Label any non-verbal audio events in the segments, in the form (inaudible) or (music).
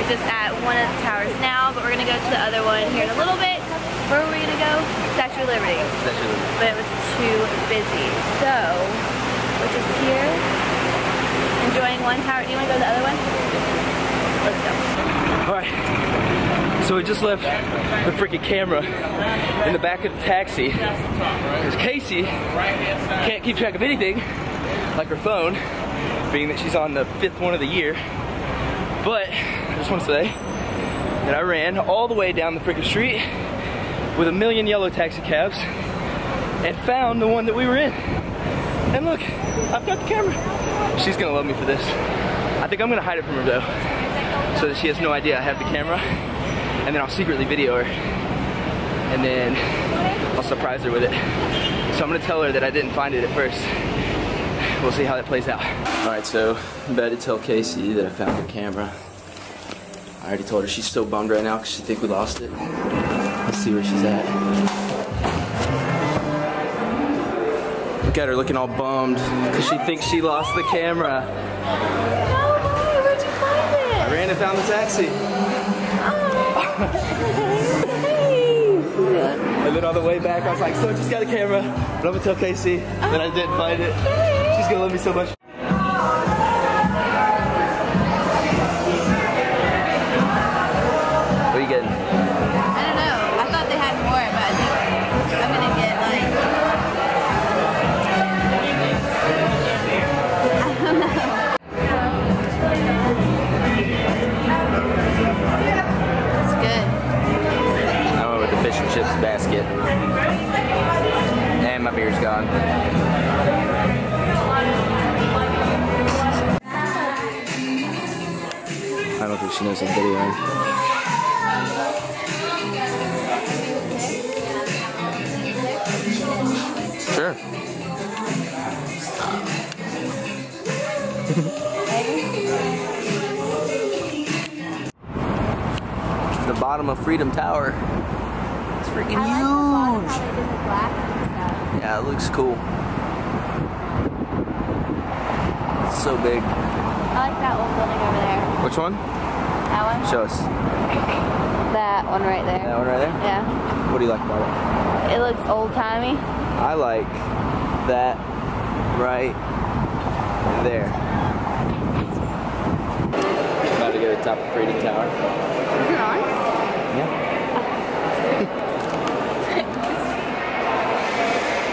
we are just at one of the towers now, but we're gonna go to the other one here in a little bit. Where are we gonna go? Statue of Liberty. Statue of Liberty. But it was too busy. So we're just here enjoying one tower. Do you wanna go to the other one? Let's go. Alright. So we just left the freaking camera in the back of the taxi. Because Casey can't keep track of anything, like her phone, being that she's on the fifth one of the year. But I just want to say that I ran all the way down the freaking street with a million yellow taxi cabs and found the one that we were in. And look, I've got the camera. She's gonna love me for this. I think I'm gonna hide it from her though, so that she has no idea I have the camera. And then I'll secretly video her. And then I'll surprise her with it. So I'm gonna tell her that I didn't find it at first. We'll see how that plays out. All right, so I'm about to tell Casey that I found the camera. I already told her she's so bummed right now because she think we lost it. Let's see where she's at. Look at her looking all bummed because she thinks she lost the camera. No way, where'd you find it? I ran and found the taxi. And then on the way back, I was like, so I just got a camera, but I'm gonna tell Casey that I didn't find it. She's gonna love me so much. I don't think she knows I'm videoing. Sure. the bottom of Freedom Tower. It's freaking huge. Yeah, it looks cool. It's so big. I like that old building over there. Which one? That one. Show us. That one right there. That one right there? Yeah. What do you like about it? It looks old timey. I like that right there. About to go to the top of Freedom Tower. (laughs) Is it on? Yeah.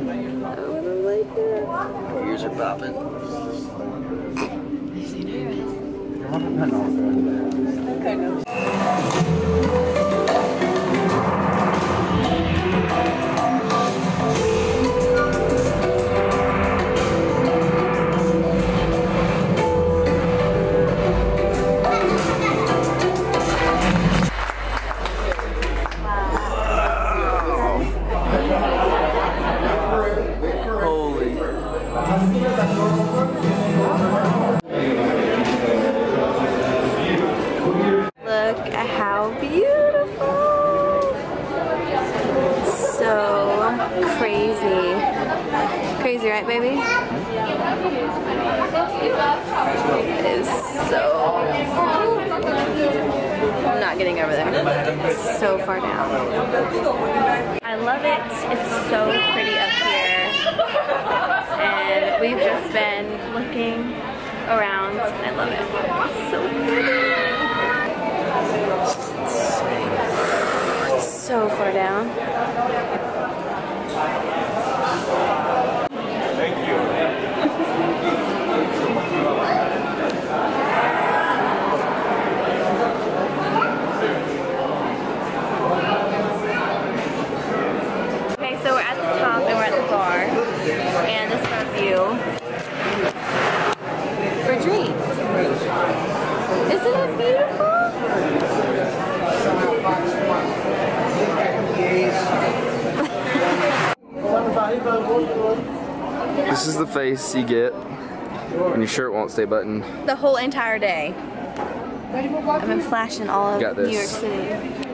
Freedom Tower. Ears are popping. Is he nervous? Holy. I love it. It's so pretty up here. And we've just been looking around. And I love it. It's so pretty. So far down. Okay, so we're at the top and we're at the bar. And this This is the face you get when your shirt won't stay buttoned. The whole entire day. I've been flashing all of New York. City.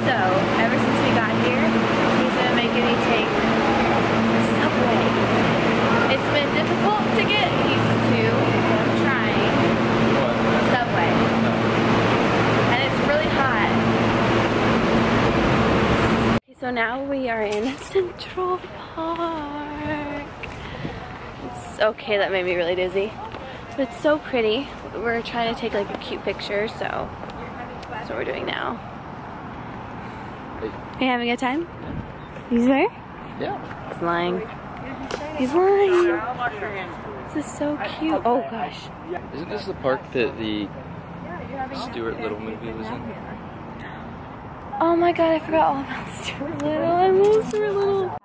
So, ever since we got here, he's been making me take the subway. It's been difficult to get used to, but I'm trying. Subway. And it's really hot. Okay, so now we are in Central Park. It's okay, that made me really dizzy. But it's so pretty. We're trying to take like a cute picture, so that's what we're doing now. Are you having a good time? You swear? Yeah. He's lying. He's lying. This is so cute. Oh gosh. Isn't this the park that the Stuart Little movie was in? Oh my god, I forgot all about Stuart Little. I love Stuart Little.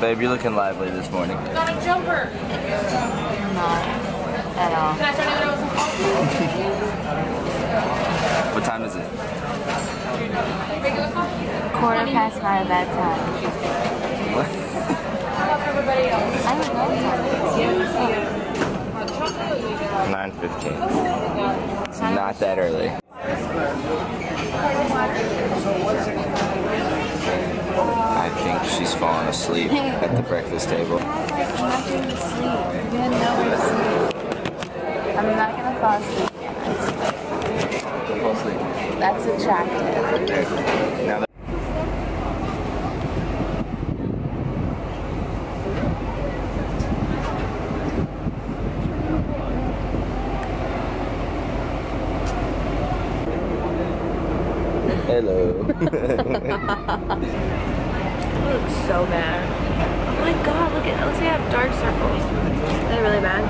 Babe, you're looking lively this morning. Not at all. (laughs) What time is it? Quarter past my bedtime. What? I don't know. Nine fifteen. It's not that early. I think she's falling asleep at the breakfast table. I'm not going to sleep. You're going to know I'm asleep. I'm not going to fall asleep. Fall asleep. That's attractive. Now that Hello. (laughs) looks so bad. Oh my god, look at let's say I have dark circles. They're really bad.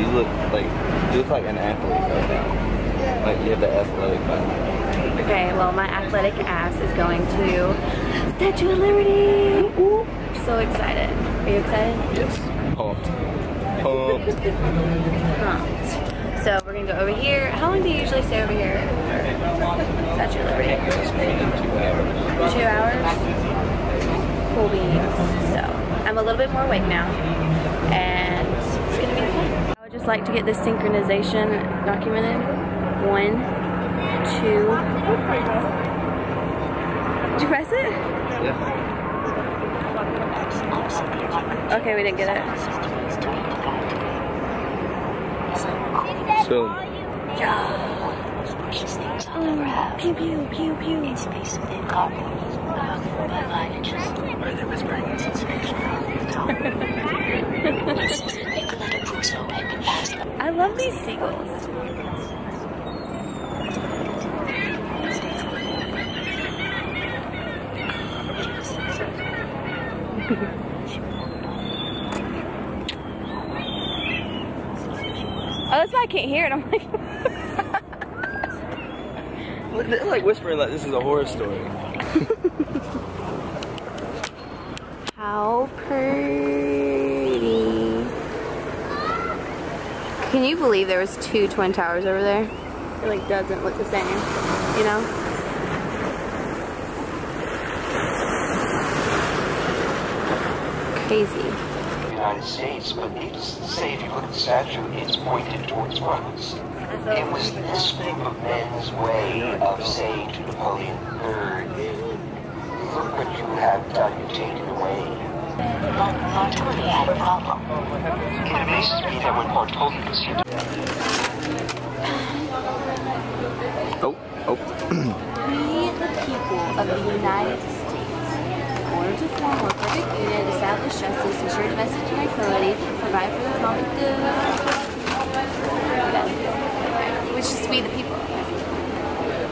you look like you look like an athlete right now. You have the athletic body. Okay, well my athletic ass is going to Statue of Liberty. Ooh, so excited. Are you excited? Yes. Pumped. Pumped. Pumped. So we're gonna go over here. How long do you usually stay over here Statue of Liberty? Two hours. Cool beans. So I'm a little bit more awake now, and it's gonna be fun. I would just like to get this synchronization documented. One, two. Did you press it? Yeah. Okay, we didn't get it. So Pew pew pew pew. are they whispering? I love these seagulls. Oh, that's why I can't hear it. I'm like, (laughs) They're like whispering like this is a horror story. (laughs) how pretty. Can you believe there was two twin towers over there? It like doesn't look the same, you know? Crazy. United States, but needless to say, if you look at the statue, is pointed towards France. It was this group of men's way of saying to Napoleon III, look what you have done, you've taken away. Martelli had a problem. It amazes me that when Bartholdi was here Oh, oh. We, the people of the United States, in order to form more perfect union, establish justice, ensure domestic tranquility, provide for the common good, which is we the people.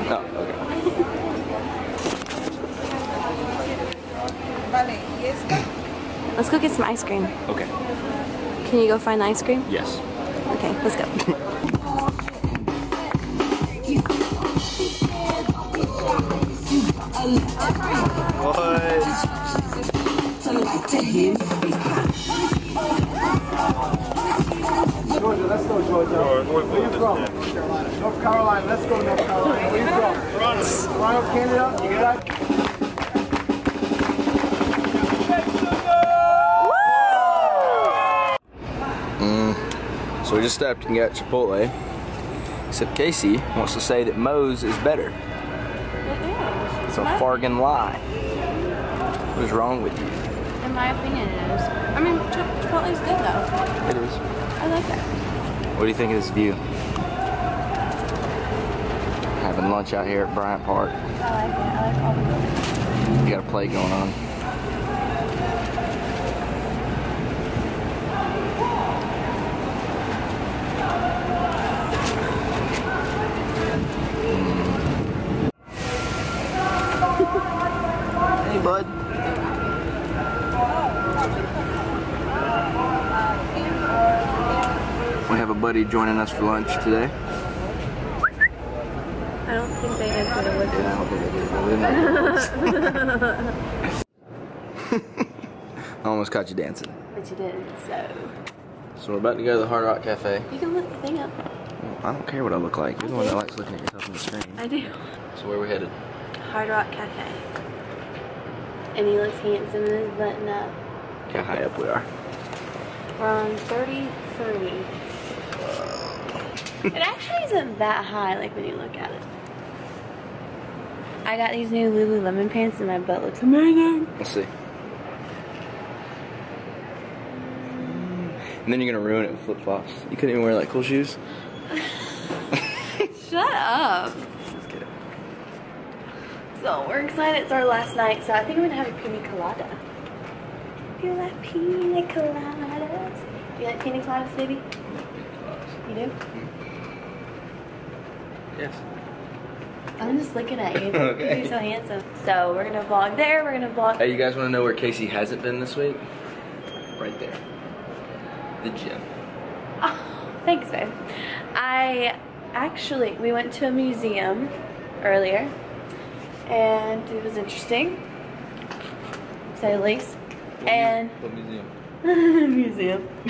Oh, okay. let's go get some ice cream. Okay. Can you go find the ice cream? Yes. Okay, let's go. What? Georgia, let's go, Georgia. Where you from? North Carolina. Let's go, North Carolina. Where you from? Canada. You So we just stopped and got Chipotle. Except Casey wants to say that Moe's is better. It's a fargan lie. What is wrong with you? In my opinion, it is. I mean, Chip- Chipotle's good though. It is. I like that. What do you think of this view? Having lunch out here at Bryant Park. I like it. I like all the buildings. You got a play going on. Mm. Hey, bud. We have a buddy joining us for lunch today. I don't think they answered for the wood. Yeah, I don't think I did. I didn't. I almost caught you dancing. But you didn't, so. So we're about to go to the Hard Rock Cafe. You can look the thing up. I don't care what I look like. You're the one that likes looking at yourself on the screen. I do. So where are we headed? Hard Rock Cafe. And he looks handsome in his button up. Look how high up we are. We're on 33. Uh. it actually isn't that high, like when you look at it. I got these new Lululemon pants and my butt looks amazing. Let's see. And then you're gonna ruin it with flip flops. You couldn't even wear like cool shoes. (laughs) Shut up. Just kidding. So we're excited. It's our last night, so I think I'm gonna have a pina colada. Do you like pina coladas? Do you like pina coladas, baby? You do? Yes. I'm just looking at you. (laughs) Okay. You're so handsome. So we're gonna vlog there. We're gonna vlog. Hey, you guys want to know where Casey hasn't been this week? Right there. The gym. Oh, thanks, babe. I actually we went to a museum earlier, and it was interesting, say the least. And (laughs) What museum? museum. (laughs)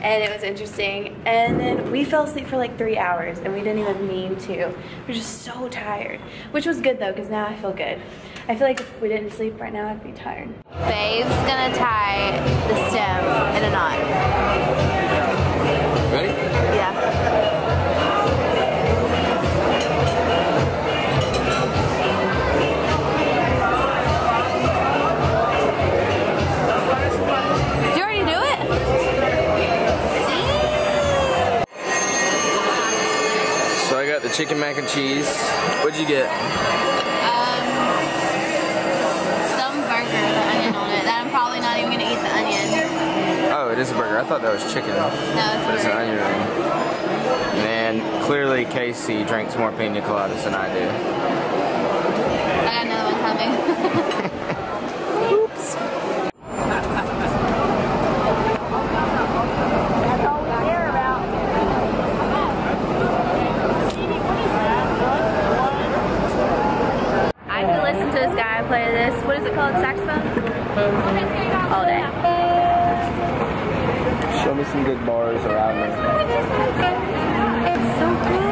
and it was interesting. And then we fell asleep for like three hours, and we didn't even mean to. We were just so tired, which was good though, because now I feel good. I feel like if we didn't sleep right now, I'd be tired. Babe's gonna tie the stem in a knot. And cheese. What'd you get? Um, some burger with onion on it. That I'm probably not even gonna eat the onion. Oh, it is a burger. I thought that was chicken. No, But it's it's an onion ring. And clearly Casey drinks more pina coladas than I do. I got another one coming. (laughs) Oops. I could listen to this guy play this. What is it called? Saxophone? All day. Show me some good bars around me. It's so good.